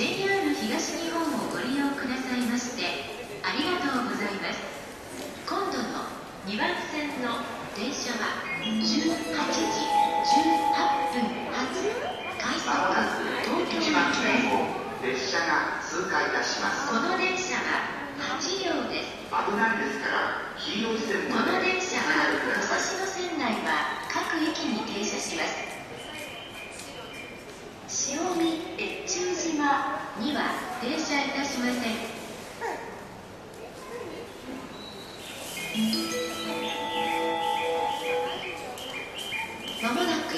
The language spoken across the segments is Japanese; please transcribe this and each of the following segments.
JR 東日本をご利用くださいましてありがとうございます。今度の2番線の電車は18時18分発快速東京1番行き線です。を列車が通過いたしますこの電車は8両です。危ないですから黄色い線こまでの電車お下がりくは武ださい蔵野線内は各駅に停車します塩見越中島には停車いたしませんまもなく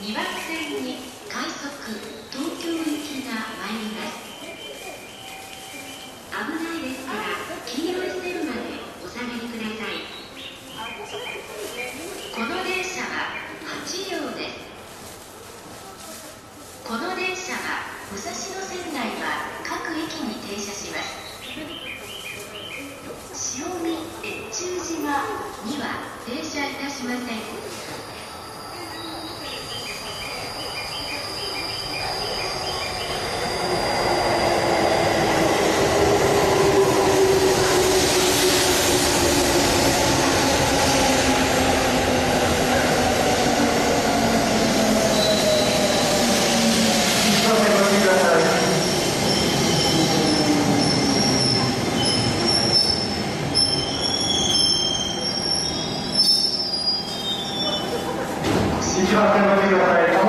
2番線に快速東京行きが参ります危ないですから黄色い線までお下がりください。この電車は8両ですこの電車は武蔵野線内は各駅に停車します塩見越中島には停車いたしません一番線ご注意ください。